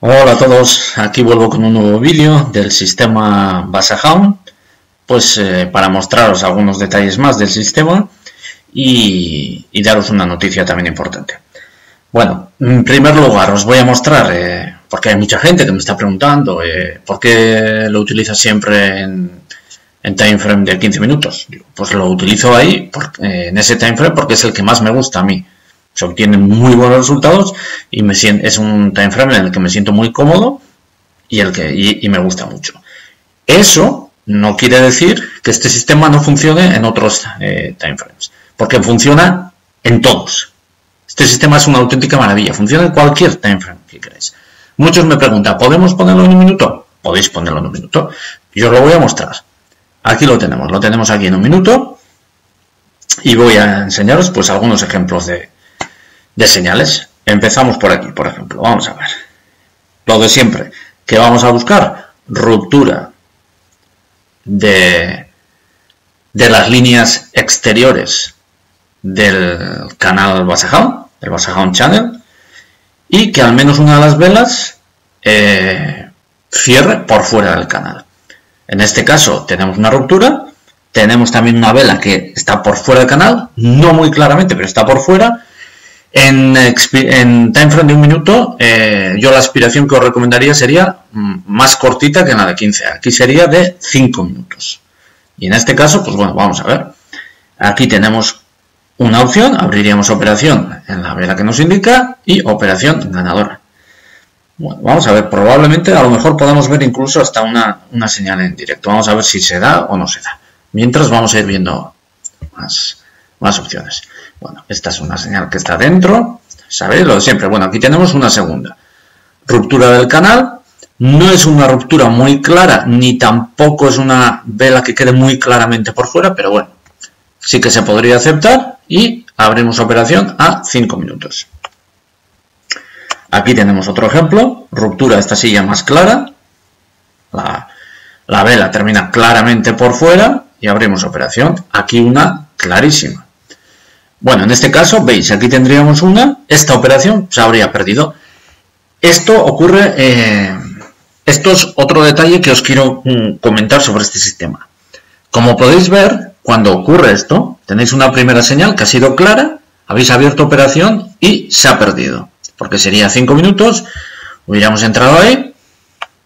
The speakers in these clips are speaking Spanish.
Hola a todos, aquí vuelvo con un nuevo vídeo del sistema Basahound, pues eh, para mostraros algunos detalles más del sistema y, daros una noticia también importante. Bueno, en primer lugar os voy a mostrar, eh, porque hay mucha gente que me está preguntando eh, por qué lo utiliza siempre en, time frame de 15 minutos. Pues lo utilizo ahí, en ese time frame, porque es el que más me gusta a mí se obtienen muy buenos resultados y me es un time frame en el que me siento muy cómodo y, el que, y, me gusta mucho. Eso no quiere decir que este sistema no funcione en otros eh, time frames, porque funciona en todos. Este sistema es una auténtica maravilla, funciona en cualquier time frame que queráis. Muchos me preguntan, ¿podemos ponerlo en un minuto? Podéis ponerlo en un minuto. Yo os lo voy a mostrar. Aquí lo tenemos, lo tenemos aquí en un minuto y voy a enseñaros pues algunos ejemplos de, de señales. Empezamos por aquí, por ejemplo. Vamos a ver. Lo de siempre. que vamos a buscar? Ruptura de, de las líneas exteriores del canal Basahound, el Basahound Channel, y que al menos una de las velas eh, cierre por fuera del canal. En este caso tenemos una ruptura, tenemos también una vela que está por fuera del canal, no muy claramente, pero está por fuera, en, time frame de un minuto, eh, yo la aspiración que os recomendaría sería mm, más cortita que la de 15. Aquí sería de 5 minutos. Y en este caso, pues bueno, vamos a ver. Aquí tenemos una opción, abriríamos operación en la vela que nos indica y operación ganadora. Bueno, vamos a ver, probablemente a lo mejor podamos ver incluso hasta una, una señal en directo. Vamos a ver si se da o no se da. Mientras vamos a ir viendo más, más opciones. Bueno, esta es una señal que está dentro. ¿Sabéis? Lo de siempre. Bueno, aquí tenemos una segunda. Ruptura del canal. No es una ruptura muy clara, ni tampoco es una vela que quede muy claramente por fuera, pero bueno, sí que se podría aceptar y abrimos operación a 5 minutos. Aquí tenemos otro ejemplo, ruptura esta silla más clara, la, la vela termina claramente por fuera y abrimos operación, aquí una clarísima. Bueno, en este caso, veis, aquí tendríamos una, esta operación se habría perdido. Esto ocurre, eh, esto es otro detalle que os quiero mm, comentar sobre este sistema. Como podéis ver, cuando ocurre esto, tenéis una primera señal que ha sido clara, habéis abierto operación y se ha perdido. Porque sería 5 minutos, hubiéramos entrado ahí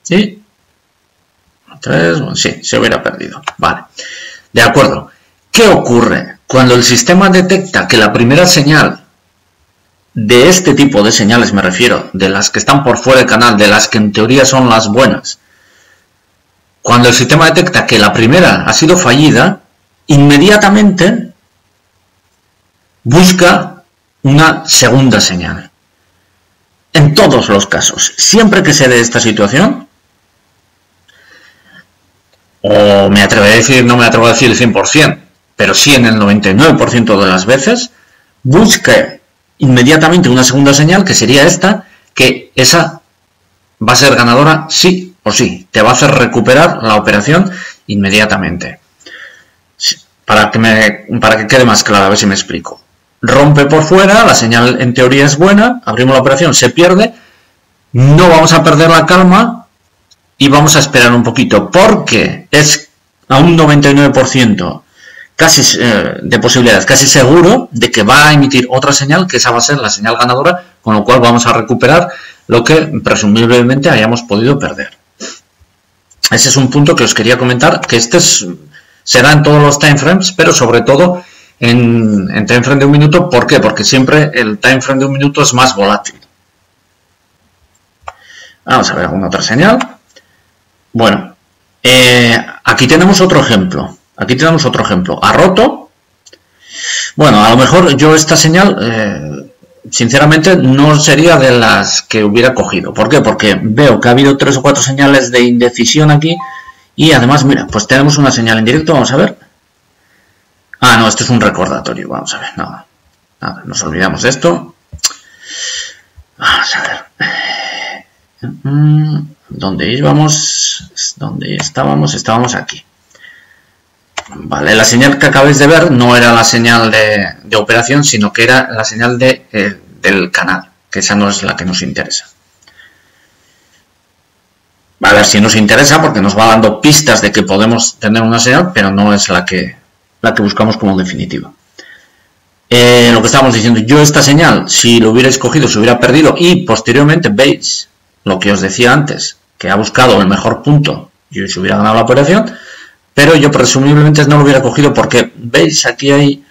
y... Tres, sí, se hubiera perdido. Vale. De acuerdo. ¿Qué ocurre? Cuando el sistema detecta que la primera señal de este tipo de señales, me refiero, de las que están por fuera del canal, de las que en teoría son las buenas, cuando el sistema detecta que la primera ha sido fallida, inmediatamente busca una segunda señal. En todos los casos, siempre que se dé esta situación, o me atrevo a decir, no me atrevo a decir el 100%, pero sí en el 99% de las veces, busque inmediatamente una segunda señal que sería esta, que esa va a ser ganadora sí o sí, te va a hacer recuperar la operación inmediatamente. Para que, me, para que quede más claro, a ver si me explico. Rompe por fuera, la señal en teoría es buena, abrimos la operación, se pierde, no vamos a perder la calma y vamos a esperar un poquito, porque es a un 99% casi eh, de posibilidades, casi seguro de que va a emitir otra señal, que esa va a ser la señal ganadora, con lo cual vamos a recuperar lo que presumiblemente hayamos podido perder. Ese es un punto que os quería comentar, que este es, se da en todos los timeframes, pero sobre todo en, en timeframe de un minuto. ¿Por qué? Porque siempre el timeframe de un minuto es más volátil. Vamos a ver alguna otra señal. Bueno, eh, aquí tenemos otro ejemplo. Aquí tenemos otro ejemplo. Ha roto. Bueno, a lo mejor yo esta señal, eh, sinceramente, no sería de las que hubiera cogido. ¿Por qué? Porque veo que ha habido tres o cuatro señales de indecisión aquí. Y además, mira, pues tenemos una señal en directo. Vamos a ver. Ah, no, esto es un recordatorio. Vamos a ver, no. Nada, nos olvidamos de esto. Vamos a ver. Mm, ¿Dónde íbamos? ¿Dónde estábamos? Estábamos aquí. Vale, la señal que acabáis de ver no era la señal de, operación, sino que era la señal de, eh, del canal, que esa no es la que nos interesa. a ver si nos interesa porque nos va dando pistas de que podemos tener una señal, pero no es la que, la que buscamos como definitiva. Eh, lo que estábamos diciendo, yo esta señal, si lo hubiera escogido, se hubiera perdido y posteriormente veis lo que os decía antes, que ha buscado el mejor punto y se hubiera ganado la operación, pero yo presumiblemente no lo hubiera cogido porque veis aquí hay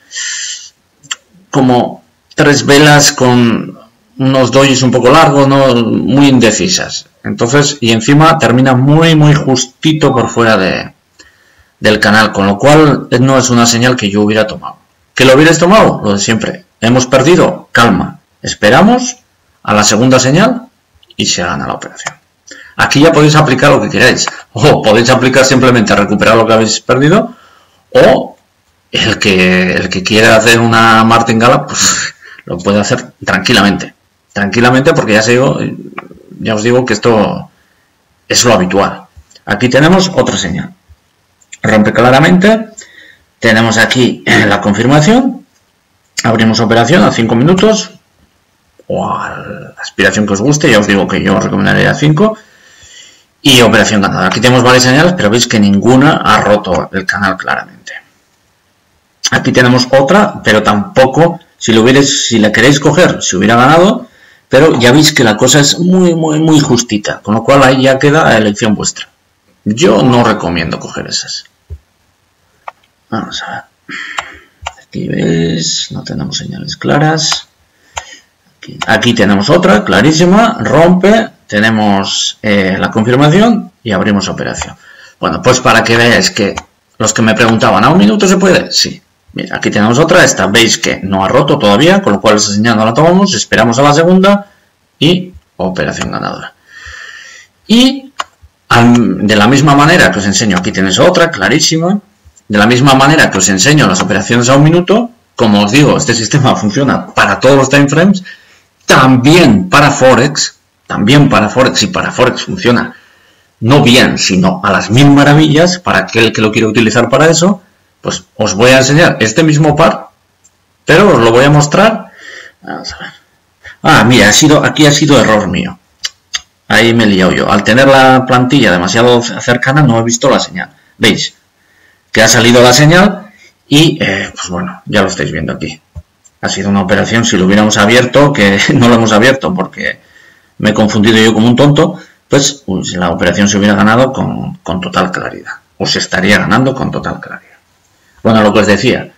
como tres velas con unos doyes un poco largos, ¿no? muy indecisas. Entonces, y encima termina muy, muy justito por fuera de, del canal, con lo cual no es una señal que yo hubiera tomado. ¿Que lo hubierais tomado? Lo de siempre. Hemos perdido, calma. Esperamos a la segunda señal y se gana la operación. Aquí ya podéis aplicar lo que queráis. O podéis aplicar simplemente a recuperar lo que habéis perdido. O el que, el que quiera hacer una martingala, pues lo puede hacer tranquilamente tranquilamente porque ya, digo, ya os digo que esto es lo habitual. Aquí tenemos otra señal. Rompe claramente. Tenemos aquí la confirmación. Abrimos operación a 5 minutos. O a la aspiración que os guste. Ya os digo que yo os recomendaría 5. Y operación ganada. Aquí tenemos varias señales, pero veis que ninguna ha roto el canal claramente. Aquí tenemos otra, pero tampoco, si, hubierais, si la queréis coger, si hubiera ganado, pero ya veis que la cosa es muy, muy, muy justita, con lo cual ahí ya queda a elección vuestra. Yo no recomiendo coger esas. Vamos a ver. Aquí veis, no tenemos señales claras. Aquí, tenemos otra, clarísima, rompe, tenemos eh, la confirmación y abrimos operación. Bueno, pues para que veáis que los que me preguntaban, ¿a un minuto se puede? Sí, Mira, aquí tenemos otra, esta veis que no ha roto todavía, con lo cual esa señal no la tomamos, esperamos a la segunda y operación ganadora. Y de la misma manera que os enseño, aquí tenéis otra clarísima, de la misma manera que os enseño las operaciones a un minuto, como os digo, este sistema funciona para todos los time frames, también para Forex, también para Forex y para Forex funciona no bien, sino a las mil maravillas para aquel que lo quiere utilizar para eso, pues os voy a enseñar este mismo par, pero os lo voy a mostrar. A ver. Ah, mira, ha sido, aquí ha sido error mío. Ahí me he liado yo. Al tener la plantilla demasiado cercana no he visto la señal. ¿Veis? Que ha salido la señal y, eh, pues bueno, ya lo estáis viendo aquí. Ha sido una operación, si lo hubiéramos abierto, que no lo hemos abierto porque me he confundido yo como un tonto, pues la operación se hubiera ganado con, total claridad. O se estaría ganando con total claridad. Bueno, lo que os decía,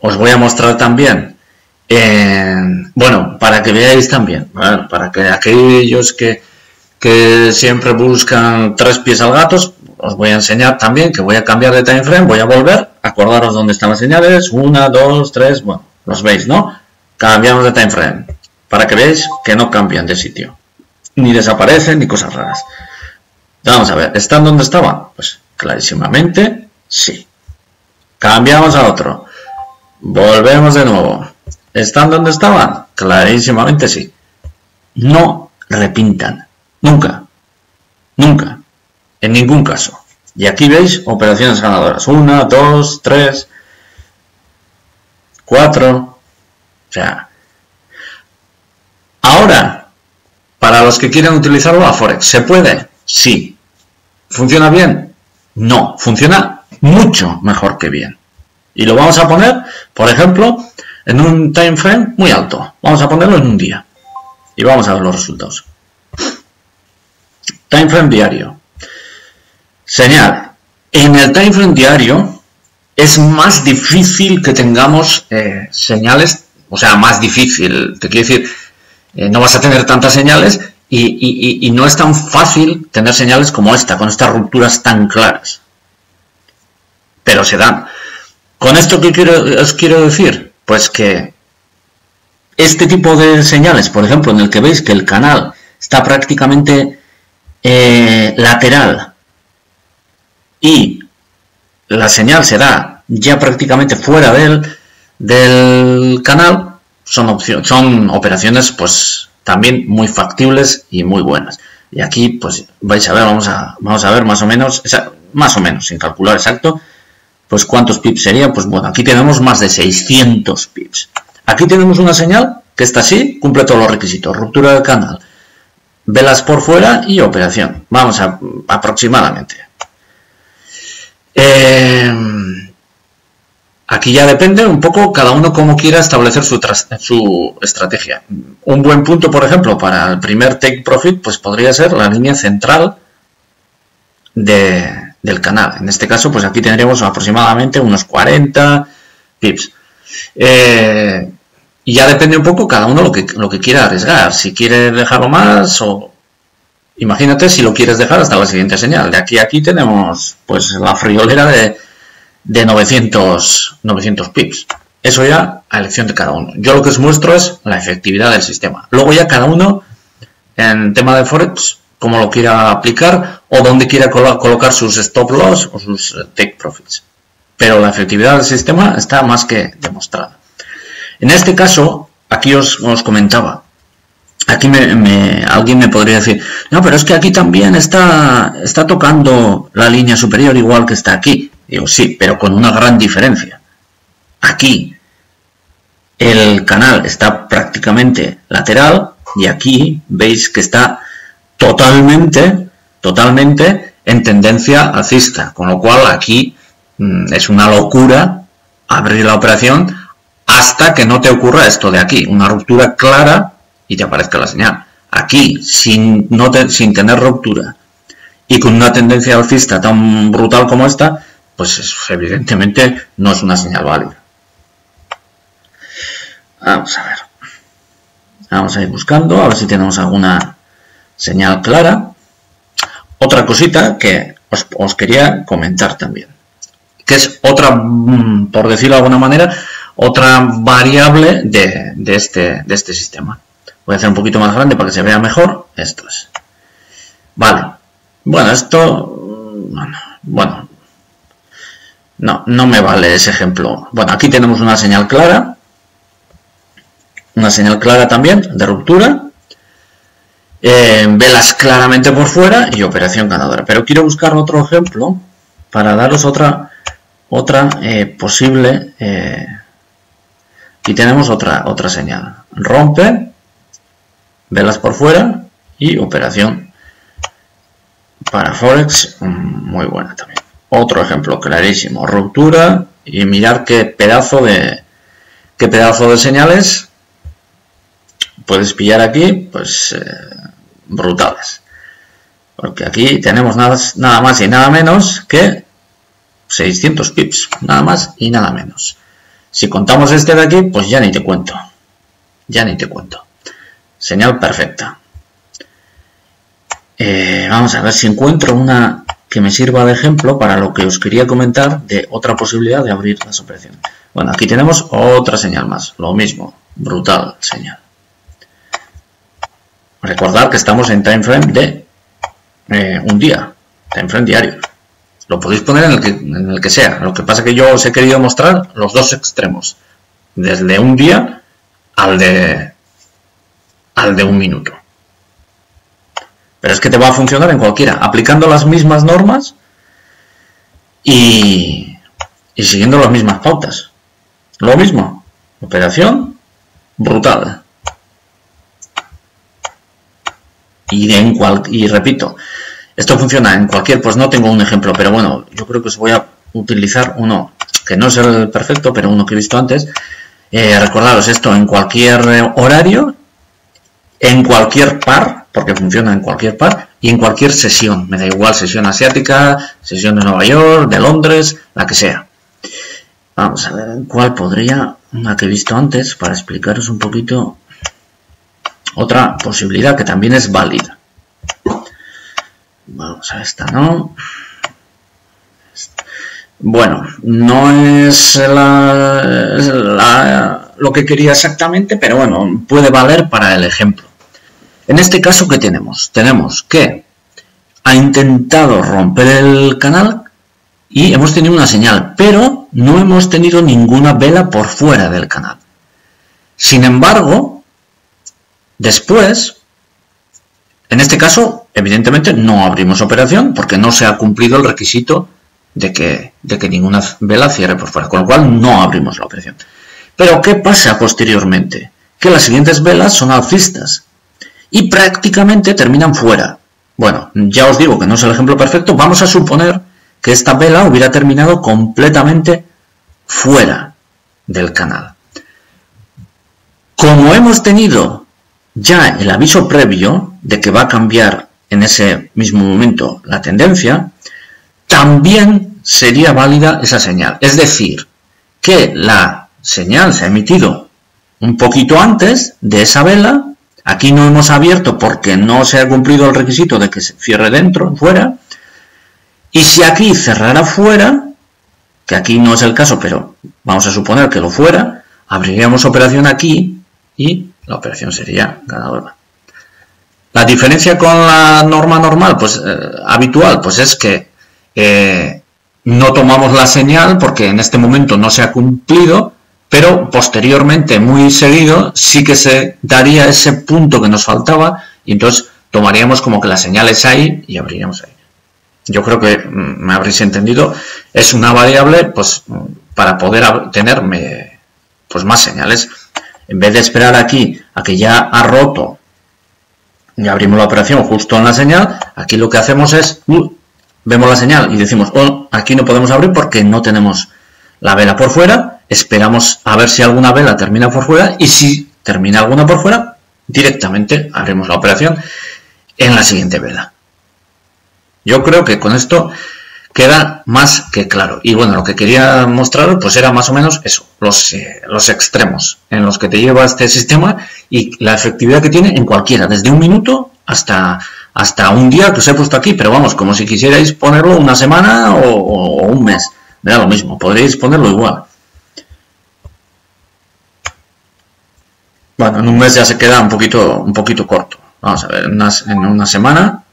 os voy a mostrar también, bueno, para que veáis también, para que aquellos que, que siempre buscan tres pies al gato, os voy a enseñar también que voy a cambiar de time frame, voy a volver, acordaros dónde están las señales, una, dos, tres, bueno, los veis, ¿no? Cambiamos de time frame, para que veáis que no cambian de sitio, ni desaparecen, ni cosas raras. Vamos a ver, ¿están donde estaban? Pues clarísimamente sí. Cambiamos a otro. Volvemos de nuevo. ¿Están donde estaban? Clarísimamente sí. No repintan. Nunca. Nunca. En ningún caso. Y aquí veis operaciones ganadoras. Una, dos, tres, cuatro. O sea. Ahora, para los que quieran utilizarlo a Forex, ¿se puede? Sí. ¿Funciona bien? No. Funciona mucho mejor que bien. Y lo vamos a poner, por ejemplo, en un time frame muy alto. Vamos a ponerlo en un día. Y vamos a ver los resultados. Time frame diario. Señal. En el time frame diario es más difícil que tengamos eh, señales, o sea, más difícil, te quiero decir, eh, no vas a tener tantas señales y, no es tan fácil tener señales como esta, con estas rupturas tan claras pero se dan. ¿Con esto qué quiero, os quiero decir? Pues que este tipo de señales, por ejemplo, en el que veis que el canal está prácticamente eh, lateral y la señal se da ya prácticamente fuera del, del canal, son, opciones, son operaciones pues también muy factibles y muy buenas. Y aquí pues vais a ver, vamos a, vamos a ver más o menos, más o menos, sin calcular exacto, pues ¿cuántos pips sería? Pues bueno, aquí tenemos más de 600 pips. Aquí tenemos una señal que está así, cumple todos los requisitos. Ruptura del canal. velas por fuera y operación. Vamos a aproximadamente. Eh, aquí ya depende un poco cada uno cómo quiera establecer su, estrategia. Un buen punto, por ejemplo, para el primer take profit, pues podría ser la línea central del canal. En este caso, pues aquí tendríamos aproximadamente unos 40 pips. Eh, y ya depende un poco cada uno lo que, lo que quiera arriesgar. Si quiere dejarlo más o... Imagínate si lo quieres dejar hasta la siguiente señal. De aquí a aquí tenemos pues la friolera de, de 900, 900 pips. Eso ya a elección de cada uno. Yo lo que os muestro es la efectividad del sistema. Luego ya cada uno en tema de Forex, como lo quiera aplicar o dónde quiera colocar sus stop loss o sus eh, take profits. Pero la efectividad del sistema está más que demostrada. En este caso, aquí os, comentaba, aquí me, alguien me podría decir, no, pero es que aquí también está, está tocando la línea superior igual que está aquí. Digo, sí, pero con una gran diferencia. Aquí el canal está prácticamente lateral y aquí veis que está totalmente, totalmente en tendencia alcista, con lo cual aquí mm, es una locura abrir la operación hasta que no te ocurra esto de aquí, una ruptura clara y te aparezca la señal. Aquí, sin, no sin tener ruptura y con una tendencia alcista tan brutal como esta, pues evidentemente no es una señal válida. Vamos a ver. Vamos a ir buscando, a ver si tenemos alguna señal clara. Otra cosita que os, os quería comentar también, que es otra, mm, por decirlo de alguna manera, otra variable de, este, de este sistema. Voy a hacer un poquito más grande para que se vea mejor. Esto es. Vale. Bueno, esto... Bueno. No, no me vale ese ejemplo. Bueno, aquí tenemos una señal clara. Una señal clara también de ruptura. Eh, velas claramente por fuera y operación ganadora. Pero quiero buscar otro ejemplo para daros otra, otra eh, posible eh, y tenemos otra, otra señal. Rompe, velas por fuera y operación para Forex mm, muy buena también. Otro ejemplo clarísimo, ruptura y mirar qué pedazo de qué pedazo de señales puedes pillar aquí, pues eh, brutales. Porque aquí tenemos nada, nada más y nada menos que 600 pips, nada más y nada menos. Si contamos este de aquí, pues ya ni te cuento. Ya ni te cuento. Señal perfecta. Eh, vamos a ver si encuentro una que me sirva de ejemplo para lo que os quería comentar de otra posibilidad de abrir las operaciones. Bueno, aquí tenemos otra señal más. Lo mismo. Brutal señal. Recordar que estamos en time frame de eh, un día. Time frame diario. Lo podéis poner en el, que, en el que sea. Lo que pasa que yo os he querido mostrar los dos extremos. Desde un día al de, al de un minuto. Pero es que te va a funcionar en cualquiera. Aplicando las mismas normas y, siguiendo las mismas pautas. Lo mismo. Operación brutal. Y, en cual, y repito, esto funciona en cualquier, pues no tengo un ejemplo, pero bueno, yo creo que os voy a utilizar uno que no es el perfecto, pero uno que he visto antes. Eh, recordaros esto en cualquier horario, en cualquier par, porque funciona en cualquier par, y en cualquier sesión. Me da igual, sesión asiática, sesión de Nueva York, de Londres, la que sea. Vamos a ver cuál podría, una que he visto antes, para explicaros un poquito otra posibilidad que también es válida. Vamos a esta, ¿no? Bueno, no es lo que quería exactamente, pero bueno, puede valer para el ejemplo. En este caso, ¿qué tenemos? Tenemos que ha intentado romper el canal y hemos tenido una señal, pero no hemos tenido ninguna vela por fuera del canal. Sin embargo, después en este caso, evidentemente, no abrimos operación porque no se ha cumplido el requisito de que, de que ninguna vela cierre por fuera, con lo cual no abrimos la operación. Pero, ¿qué pasa posteriormente? Que las siguientes velas son alcistas. Y prácticamente terminan fuera. Bueno, ya os digo que no es el ejemplo perfecto, vamos a suponer que esta vela hubiera terminado completamente fuera del canal. Como hemos tenido ya el aviso previo de que va a cambiar en ese mismo momento la tendencia, también sería válida esa señal. Es decir, que la señal se ha emitido un poquito antes de esa vela, aquí no hemos abierto porque no se ha cumplido el requisito de que se cierre dentro, fuera, y si aquí cerrara fuera, que aquí no es el caso, pero vamos a suponer que lo fuera, abriríamos operación aquí y la operación sería ganadora. La diferencia con la norma normal, pues eh, habitual, pues es que eh, no tomamos la señal porque en este momento no se ha cumplido, pero posteriormente, muy seguido, sí que se daría ese punto que nos faltaba y entonces tomaríamos como que la señal es ahí y abriríamos ahí. Yo creo que mm, me habréis entendido, es una variable pues para poder tener pues más señales. En vez de esperar aquí a que ya ha roto y abrimos la operación justo en la señal, aquí lo que hacemos es, uh, vemos la señal y decimos, oh, aquí no podemos abrir porque no tenemos la vela por fuera, esperamos a ver si alguna vela termina por fuera y si termina alguna por fuera, directamente abrimos la operación en la siguiente vela. Yo creo que con esto queda más que claro. Y bueno, lo que quería mostrar pues era más o menos eso, los, eh, los extremos en los que te lleva este sistema y la efectividad que tiene en cualquiera, desde un minuto hasta, hasta un día que os he puesto aquí, pero vamos, como si quisierais ponerlo una semana o, un mes, me da lo mismo, podríais ponerlo igual. Bueno, en un mes ya se queda un poquito, un poquito corto. Vamos a ver, en una semana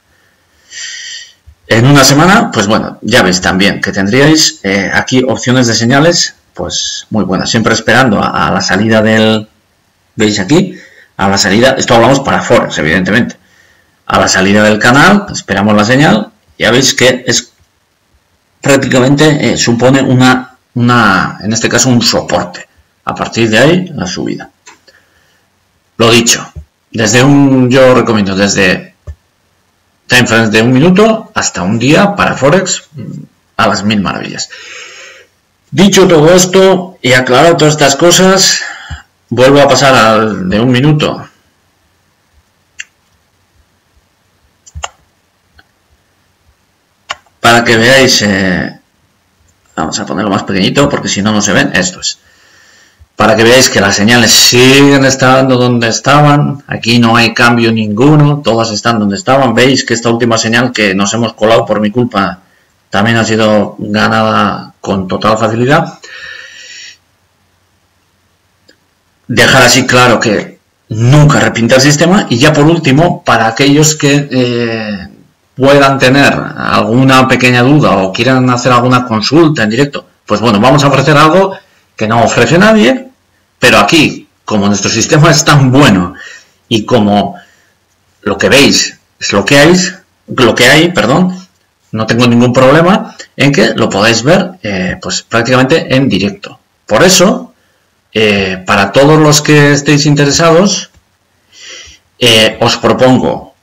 en una semana, pues bueno, ya veis también que tendríais eh, aquí opciones de señales, pues muy buenas. Siempre esperando a, la salida del, veis aquí, a la salida, esto hablamos para Forex, evidentemente. A la salida del canal, esperamos la señal, ya veis que es prácticamente eh, supone una, una, en este caso un soporte. A partir de ahí, la subida. Lo dicho, desde un, yo recomiendo desde timeframes de un minuto hasta un día para Forex a las mil maravillas. Dicho todo esto y aclarado todas estas cosas, vuelvo a pasar al de un minuto. Para que veáis, eh, vamos a ponerlo más pequeñito porque si no, no se ven. Esto es para que veáis que las señales siguen estando donde estaban, aquí no hay cambio ninguno, todas están donde estaban, veis que esta última señal que nos hemos colado por mi culpa también ha sido ganada con total facilidad. Dejar así claro que nunca repinta el sistema y ya por último, para aquellos que eh, puedan tener alguna pequeña duda o quieran hacer alguna consulta en directo, pues bueno, vamos a ofrecer algo que no ofrece nadie, pero aquí, como nuestro sistema es tan bueno y como lo que veis es lo que hay, lo que hay, perdón, no tengo ningún problema en que lo podáis ver eh, pues prácticamente en directo. Por eso, eh, para todos los que estéis interesados, eh, os propongo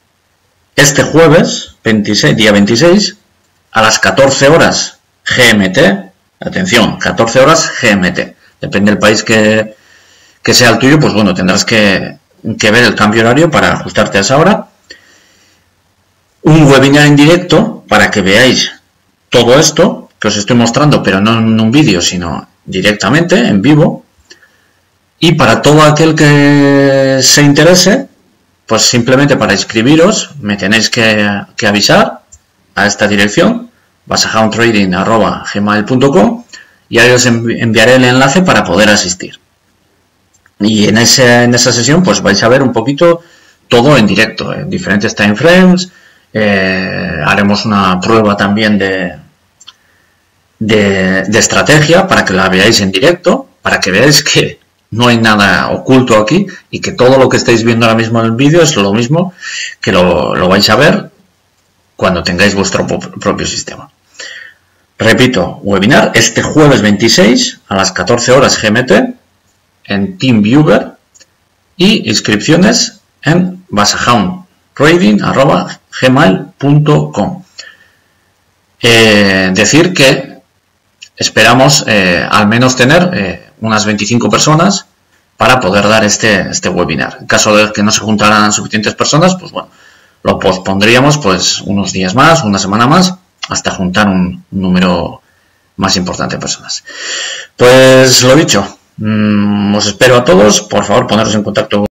este jueves, 26, día 26, a las 14 horas GMT, atención, 14 horas GMT, depende del país que, que sea el tuyo, pues bueno, tendrás que, ver el cambio horario para ajustarte a esa hora. Un webinar en directo para que veáis todo esto que os estoy mostrando, pero no en un vídeo, sino directamente, en vivo. Y para todo aquel que se interese, pues simplemente para inscribiros me tenéis que, avisar a esta dirección, basahoundtrading.gmail.com y ahí os enviaré el enlace para poder asistir. Y en, ese, en esa sesión pues vais a ver un poquito todo en directo, en diferentes time frames. Eh, haremos una prueba también de, de, estrategia para que la veáis en directo, para que veáis que no hay nada oculto aquí y que todo lo que estáis viendo ahora mismo en el vídeo es lo mismo que lo, lo vais a ver cuando tengáis vuestro propio sistema. Repito, webinar este jueves 26 a las 14 horas GMT en TeamViewer y inscripciones en basahoundtrading.gmail.com eh, Decir que esperamos eh, al menos tener eh, unas 25 personas para poder dar este, este webinar. En caso de que no se juntaran suficientes personas, pues bueno, lo pospondríamos pues unos días más, una semana más, hasta juntar un número más importante de personas. Pues lo dicho, mm, os espero a todos, por favor poneros en contacto